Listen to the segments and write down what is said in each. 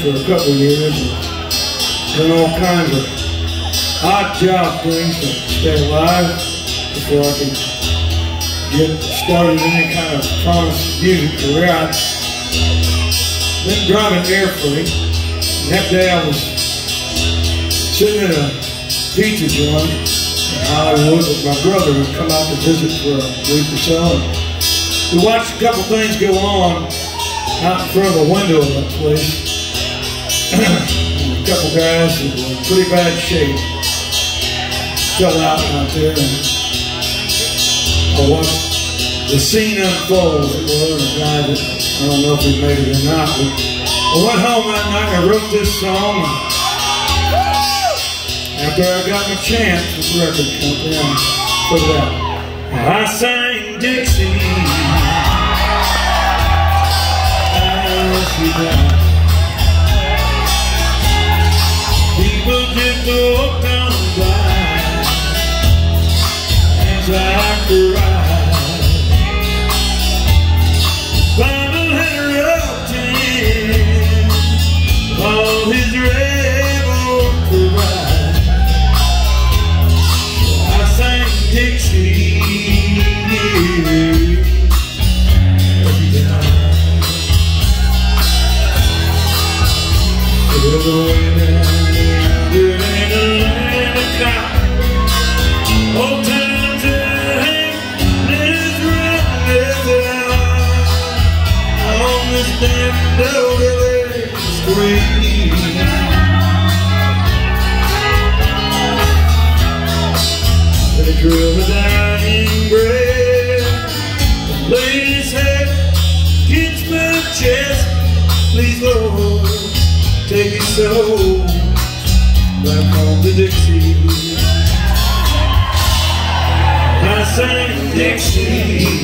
for a couple of years and done all kinds of odd job things to stay alive before I could get started in any kind of promised music career. I'd been driving air freight. And that day I was sitting in a pizza joint in Hollywood with my brother who come out to visit for a week or so. We watched a couple things go on out in front of the window of that place a couple guys who were in pretty bad shape fell out out there and I watched the scene unfold. It was a guy that I don't know if he made it or not, but I went home that night and I wrote this song. After I got my chance with the record company, I put it out. I sang Dixie. I As we died. Dying bread, laid his head against my chest. Please, Lord, take his soul back home to Dixie. I sang Dixie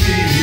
see